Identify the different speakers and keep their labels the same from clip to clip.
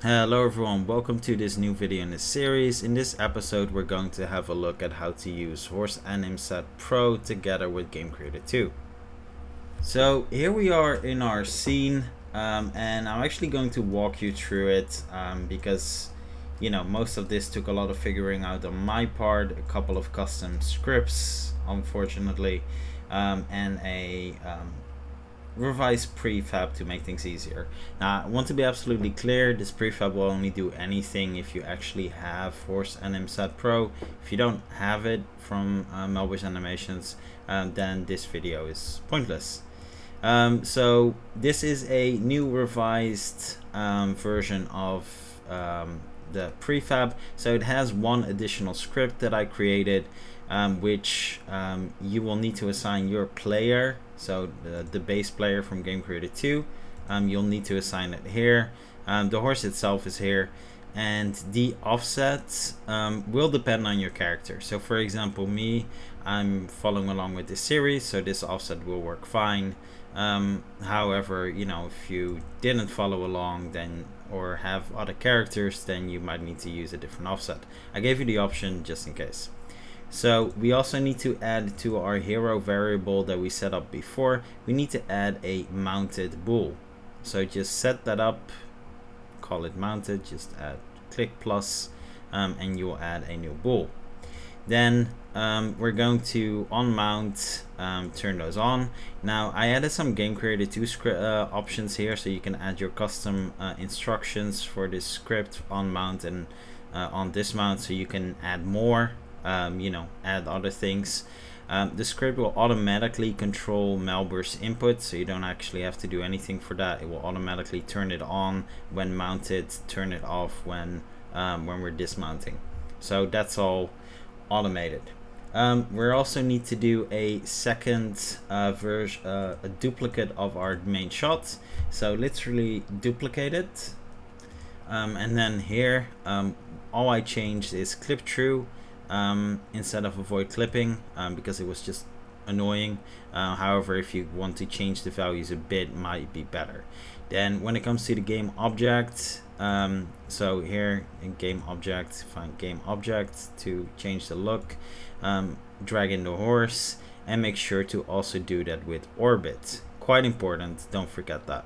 Speaker 1: Hello everyone, welcome to this new video in this series. In this episode we're going to have a look at how to use Horse Animset Pro together with Game Creator 2. So here we are in our scene um, and I'm actually going to walk you through it um, because you know most of this took a lot of figuring out on my part, a couple of custom scripts unfortunately um, and a um, revise prefab to make things easier. Now, I want to be absolutely clear, this prefab will only do anything if you actually have Horse Animset Pro. If you don't have it from uh, Animations, um, then this video is pointless. Um, so this is a new revised um, version of um, the prefab. So it has one additional script that I created, um, which um, you will need to assign your player so the, the base player from Game Creator 2, um, you'll need to assign it here. Um, the horse itself is here and the offset um, will depend on your character. So for example, me, I'm following along with this series, so this offset will work fine. Um, however, you know, if you didn't follow along then or have other characters, then you might need to use a different offset. I gave you the option just in case. So we also need to add to our hero variable that we set up before, we need to add a mounted bool. So just set that up, call it mounted, just add click plus, um, and you'll add a new bool. Then um, we're going to on mount, um, turn those on. Now I added some Game Creator 2 script uh, options here so you can add your custom uh, instructions for this script on mount and uh, on dismount so you can add more um, you know, add other things. Um, the script will automatically control Malbers' input, so you don't actually have to do anything for that. It will automatically turn it on when mounted, turn it off when um, when we're dismounting. So that's all automated. Um, we also need to do a second uh, version, uh, a duplicate of our main shot. So literally duplicate it. Um, and then here, um, all I changed is clip through um, instead of avoid clipping um, because it was just annoying. Uh, however, if you want to change the values a bit, might be better. Then when it comes to the game object, um, so here in game object, find game object to change the look, um, drag in the horse, and make sure to also do that with orbit. Quite important, don't forget that.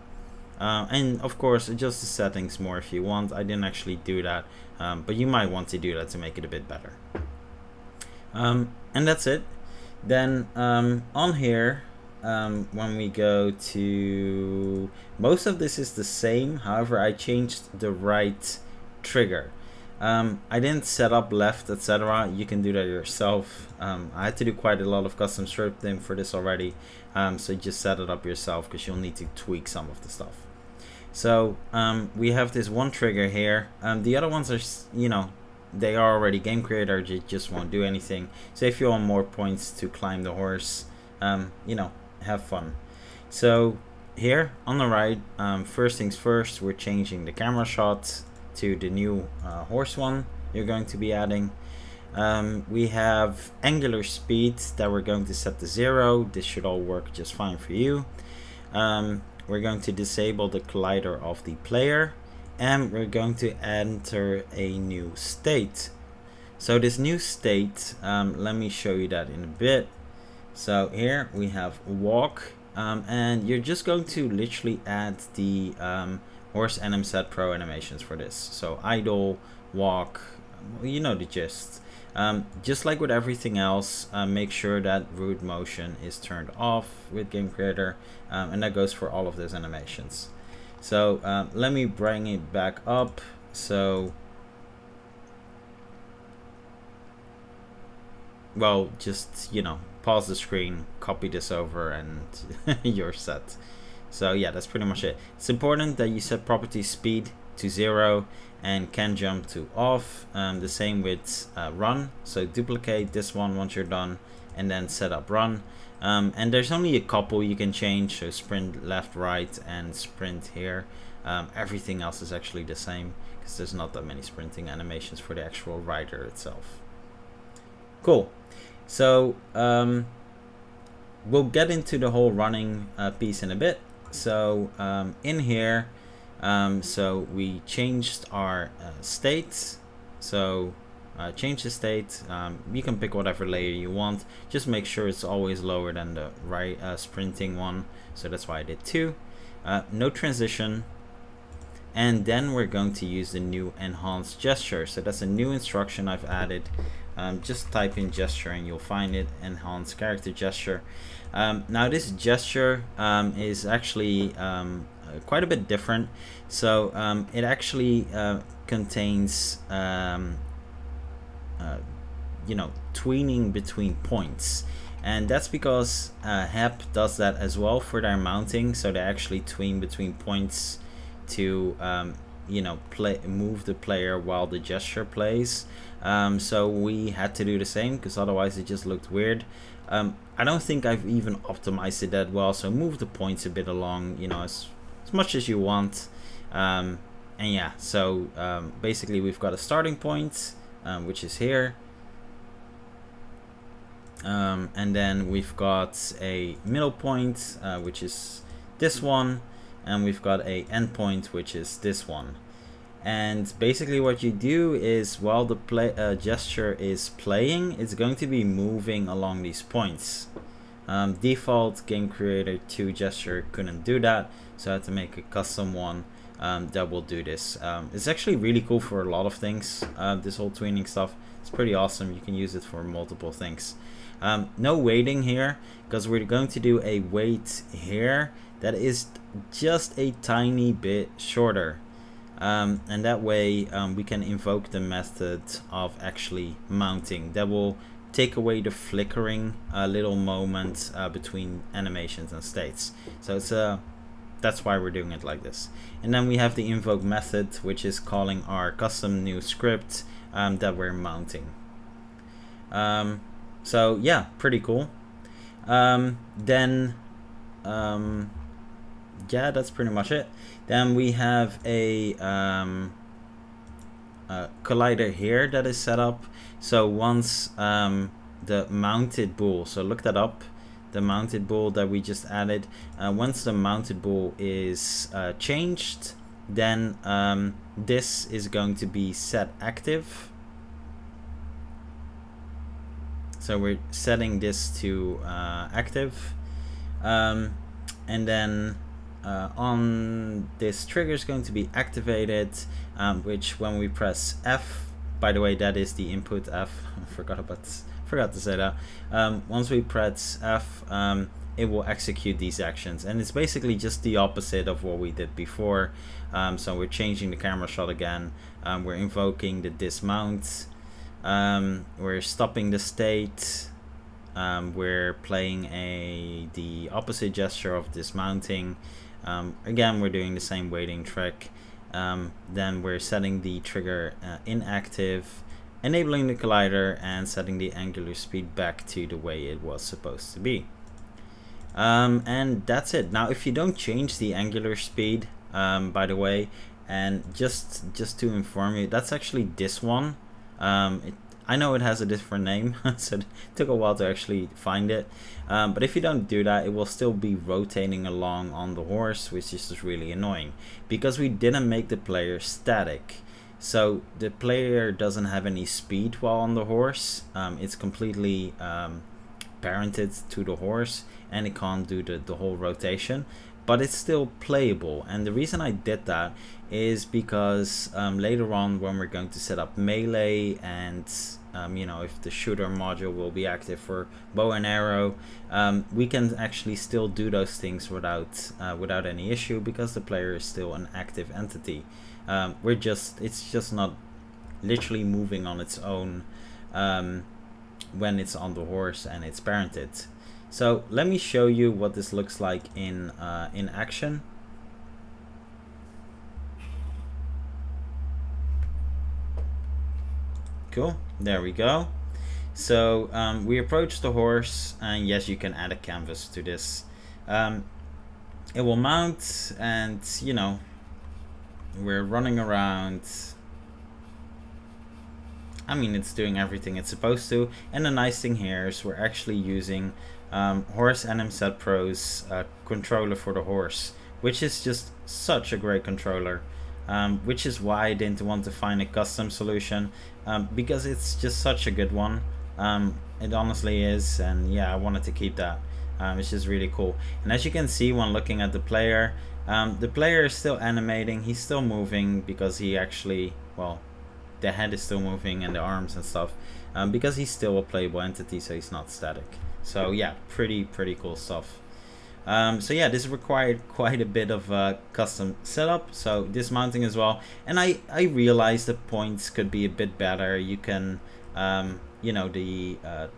Speaker 1: Uh, and of course, adjust the settings more if you want. I didn't actually do that, um, but you might want to do that to make it a bit better. Um, and that's it. Then um, on here, um, when we go to most of this is the same. However, I changed the right trigger. Um, I didn't set up left, etc. You can do that yourself. Um, I had to do quite a lot of custom scripting for this already. Um, so just set it up yourself because you'll need to tweak some of the stuff. So um, we have this one trigger here. Um, the other ones are, you know, they are already game creator it just won't do anything so if you want more points to climb the horse you know have fun. So here on the right um, first things first we're changing the camera shot to the new uh, horse one you're going to be adding. Um, we have angular speed that we're going to set to zero. This should all work just fine for you. Um, we're going to disable the collider of the player and we're going to enter a new state. So this new state um, let me show you that in a bit so here we have walk um, and you're just going to literally add the um, horse Animset Pro animations for this. So idle walk you know the gist. Um, just like with everything else uh, make sure that root motion is turned off with game creator um, and that goes for all of those animations. So uh, let me bring it back up. So, well, just, you know, pause the screen, copy this over, and you're set. So yeah, that's pretty much it. It's important that you set property speed to zero and can jump to off. Um, the same with uh, run. So duplicate this one once you're done and then set up run. Um, and there's only a couple you can change, so sprint left, right, and sprint here. Um, everything else is actually the same because there's not that many sprinting animations for the actual rider itself. Cool. So um, we'll get into the whole running uh, piece in a bit. So um, in here, Um, so we changed our uh, state. So uh, change the state. Um, you can pick whatever layer you want. Just make sure it's always lower than the right uh, sprinting one. So that's why I did two. Uh, no transition. And then we're going to use the new enhanced gesture. So that's a new instruction I've added. Um, just type in gesture and you'll find it, enhanced character gesture. Um, now this gesture um, is actually um, uh, quite a bit different. So um, it actually uh, contains um, uh, you know tweening between points and that's because uh, HAP does that as well for their mounting so they actually tween between points to um, you know play move the player while the gesture plays. Um, so we had to do the same because otherwise it just looked weird. Um, I don't think I've even optimized it that well so move the points a bit along you know as, as much as you want. Um, and yeah so um, basically we've got a starting point um, which is here. Um, and then we've got a middle point, uh, which is this one, and we've got a endpoint, which is this one. And basically what you do is while the play uh, gesture is playing, it's going to be moving along these points. Um, default game creator 2 gesture couldn't do that, so I had to make a custom one um, that will do this. Um, it's actually really cool for a lot of things. Uh, this whole tweening stuff. It's pretty awesome. You can use it for multiple things. Um, no waiting here because we're going to do a wait here that is just a tiny bit shorter. Um, and that way um, we can invoke the method of actually mounting. That will take away the flickering uh, little moment uh, between animations and states. So it's a that's why we're doing it like this. And then we have the invoke method, which is calling our custom new script um, that we're mounting. Um, so yeah, pretty cool. Um, then, um, yeah, that's pretty much it. Then we have a, um, a collider here that is set up. So once um, the mounted ball, so look that up, the mounted ball that we just added. Uh, once the mounted ball is uh, changed, then um, this is going to be set active. So we're setting this to uh, active. Um, and then uh, on this trigger is going to be activated, um, which when we press F, by the way, that is the input F, I forgot about forgot to say that. Um, once we press F, um, it will execute these actions. And it's basically just the opposite of what we did before. Um, so we're changing the camera shot again. Um, we're invoking the dismount. Um, we're stopping the state. Um, we're playing a the opposite gesture of dismounting. Again, we're doing the same waiting trick. then we're setting the trigger uh, inactive enabling the collider and setting the angular speed back to the way it was supposed to be. Um, and that's it. Now, if you don't change the angular speed, um, by the way, and just just to inform you, that's actually this one. Um, it, I know it has a different name, so it took a while to actually find it. Um, but if you don't do that, it will still be rotating along on the horse, which is just really annoying. Because we didn't make the player static. So the player doesn't have any speed while on the horse. Um, it's completely um, parented to the horse and it can't do the, the whole rotation. But it's still playable. And the reason I did that is because um, later on when we're going to set up melee and um, you know if the shooter module will be active for bow and arrow um, we can actually still do those things without uh, without any issue because the player is still an active entity um, we're just it's just not literally moving on its own um, when it's on the horse and it's parented so let me show you what this looks like in uh, in action cool there we go so um, we approach the horse and yes you can add a canvas to this um, it will mount and you know we're running around. I mean, it's doing everything it's supposed to. And the nice thing here is we're actually using um, Horse Animset Pro's uh, controller for the horse, which is just such a great controller. Um, which is why I didn't want to find a custom solution um, because it's just such a good one. Um, it honestly is, and yeah, I wanted to keep that. Um, it's just really cool. And as you can see when looking at the player, um, the player is still animating. He's still moving because he actually, well, the head is still moving and the arms and stuff um, because he's still a playable entity, so he's not static. So yeah, pretty pretty cool stuff. Um, so yeah, this required quite a bit of uh, custom setup, so dismounting as well. And I, I realized the points could be a bit better. You can, um, you know, the uh,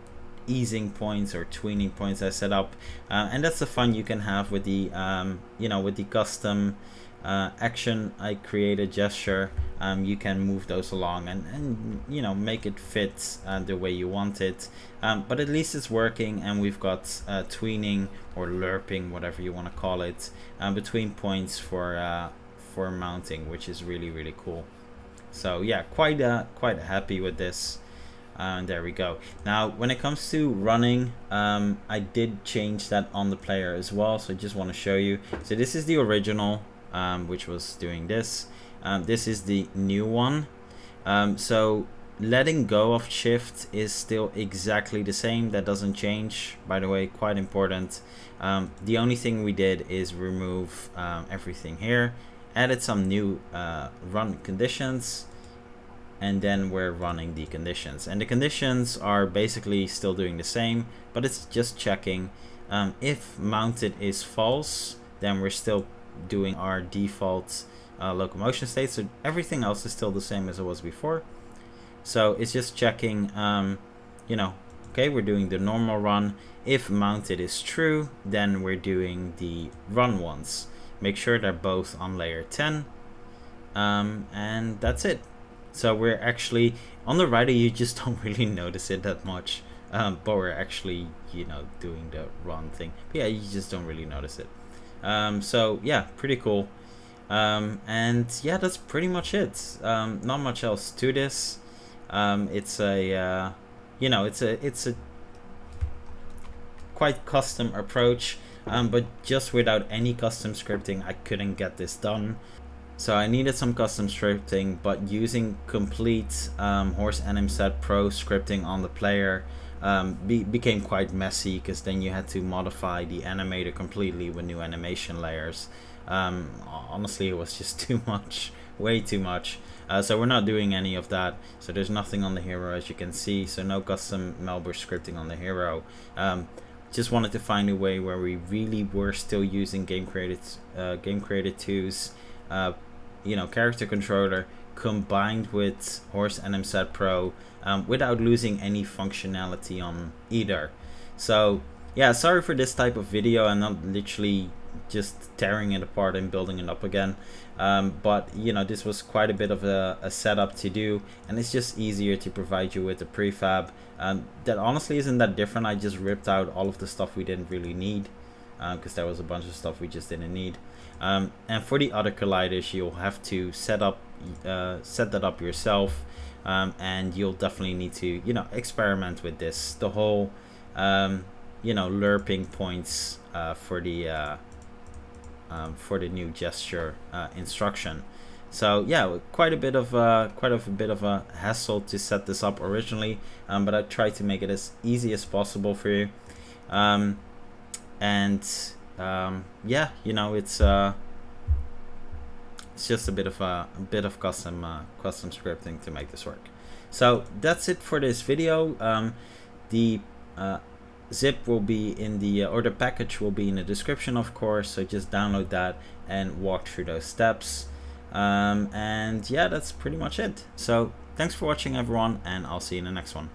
Speaker 1: easing points or tweening points I set up. Uh, and that's the fun you can have with the, um, you know, with the custom uh, action I created gesture um, you can move those along and, and you know make it fit uh, the way you want it. Um, but at least it's working and we've got uh, tweening or lerping whatever you want to call it um, between points for uh, for mounting which is really really cool. So yeah quite uh, quite happy with this. Uh, and there we go. Now when it comes to running um, I did change that on the player as well so I just want to show you. So this is the original um, which was doing this. Um, this is the new one. Um, so letting go of shift is still exactly the same. That doesn't change, by the way, quite important. Um, the only thing we did is remove um, everything here, added some new uh, run conditions, and then we're running the conditions. And the conditions are basically still doing the same, but it's just checking um, if mounted is false, then we're still doing our default uh, locomotion state. So everything else is still the same as it was before. So it's just checking, um, you know, okay, we're doing the normal run. If mounted is true, then we're doing the run ones. Make sure they're both on layer 10. Um, and that's it. So we're actually, on the rider you just don't really notice it that much. Um, but we're actually, you know, doing the run thing. But yeah, you just don't really notice it. Um, so yeah, pretty cool. Um, and yeah, that's pretty much it. Um, not much else to this. Um, it's a, uh, you know, it's a, it's a quite custom approach. Um, but just without any custom scripting, I couldn't get this done. So I needed some custom scripting, but using complete um, Horse Animset Pro scripting on the player um, be, became quite messy because then you had to modify the animator completely with new animation layers. Um, honestly, it was just too much, way too much. Uh, so we're not doing any of that. So there's nothing on the hero as you can see. So no custom Malbers scripting on the hero. Um, just wanted to find a way where we really were still using Game created, uh, Game Creator 2's, uh, you know, character controller combined with Horse Animset Pro um, without losing any functionality on either. So yeah, sorry for this type of video. I'm not literally just tearing it apart and building it up again. Um, but you know, this was quite a bit of a, a, setup to do and it's just easier to provide you with a prefab. Um, that honestly isn't that different. I just ripped out all of the stuff we didn't really need because uh, there was a bunch of stuff we just didn't need. Um, and for the other colliders, you'll have to set up uh, set that up yourself um, and you'll definitely need to you know experiment with this the whole um, you know lerping points uh, for the uh, um, for the new gesture uh, instruction so yeah quite a bit of uh, quite a bit of a hassle to set this up originally um, but I tried to make it as easy as possible for you um, and um, yeah you know it's uh, it's just a bit of a, a bit of custom uh, custom scripting to make this work. So that's it for this video. Um, the uh, zip will be in the uh, or the package will be in the description of course so just download that and walk through those steps. Um, and yeah that's pretty much it. So thanks for watching everyone and I'll see you in the next one